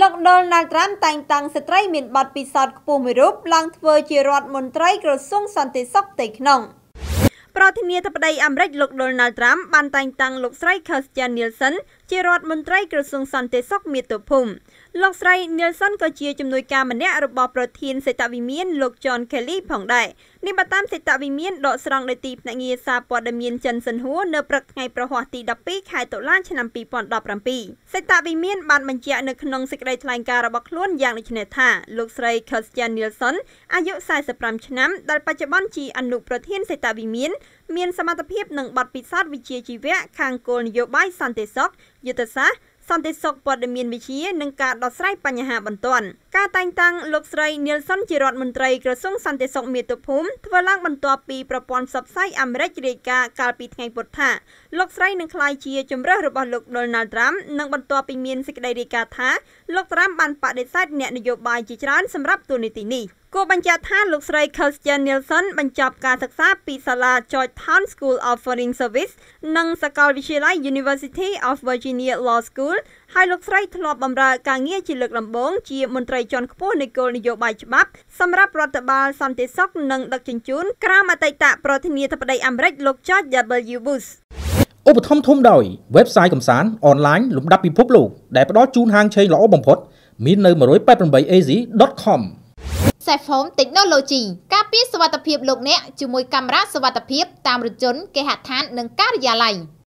លោកដូណាល់ត្រាំតែងតាំងស្ត្រីមានបទពិសោធន៍ខ្ពស់មួយរូបឡើងធ្វើជារដ្ឋមន្ត្រីក្រសួងសន្តិសុខផ្ទៃក្នុង ប្រធានាធិបតីអាមេរិកលោកដូណាល់ត្រាំបានតែងតាំងលោកស្រី Kirstjen Nielsen ជារដ្ឋមន្ត្រីក្រសួងសន្តិសុខមាតុភូមិលោកស្រី Nielsen ក៏ជាជំនួយការម្នាក់របស់ប្រធានសេតវិមានលោក John Kelly ផងដែរនេះបើតាមសេតវិមានដកស្រង់ដោយទីភ្នាក់ងារសារព័ត៌មានចិនសិនហួរនៅព្រឹកថ្ងៃប្រហ័សទី12ខែតុលាឆ្នាំ2017សេតវិមានបានបញ្ជាក់នៅក្នុងសេចក្តីថ្លែងការណ៍របស់ខ្លួនយ៉ាងដូចនេះថាលោកស្រី Kirstjen Nielsen អាយុ45ឆ្នាំដែលបច្ចុប្បន្នជាអនុប្រធានសេតវិមានមានសមត្ថភាពនិងបទពិសោធន៍វិជ្ជាជីវៈខាងគោលនយោបាយសន្តិសុខយុទ្ធសាស្ត្រសន្តិសុខព័ត៌មានវិទ្យានិងការដោះស្រាយបញ្ហាបន្ទាន់ការតែងតាំងលោកស្រី Nielsen ជារដ្ឋមន្ត្រីក្រសួងសន្តិសុខមាតុភូមិធ្វើឡើងបន្ទាប់ពីប្រព័ន្ធផ្សព្វផ្សាយអាមេរិករាយការណ៍កាលពីថ្ងៃពុធថាលោកស្រីនឹងក្លាយជាជំរើសរបស់លោក Donald Trump និងបន្ទាប់ពីមានសេចក្តីរាយការណ៍ថាលោក Trump បានបដិសេធអ្នកនយោបាយជាច្រើនសម្រាប់តួនាទីនេះ។ គួរបញ្ជាក់ថាលោកស្រី Kirsten Nielsen បញ្ចប់ការសិក្សាពីសាលា Georgetown School of Foreign Service និងសាកលវិទ្យាល័យ University of Virginia Law School ហើយលោកស្រីធ្លាប់បម្រើការងារជាលើកដំបូងជាមន្ត្រីជាន់ខ្ពស់នៃគោលនយោបាយច្បាប់សម្រាប់រដ្ឋបាលសន្តិសុខនិងដឹកជញ្ជូនក្រោមអតីតប្រធានាធិបតីអាមេរិកលោក George W Bush ឧបត្ថម្ភធំដោយ website កំសាន្តអនឡាញលំដាប់ពិភពលោកដែលផ្ដល់ជូនហាងឆេងល្អបំផុត មាននៅ 188az.com Safe Home Technology ការពារសុវត្ថិភាពលោកអ្នកជាមួយកាមេរ៉ាសុវត្ថិភាពតាមរថយន្តគេហដ្ឋាននិងការិយាល័យ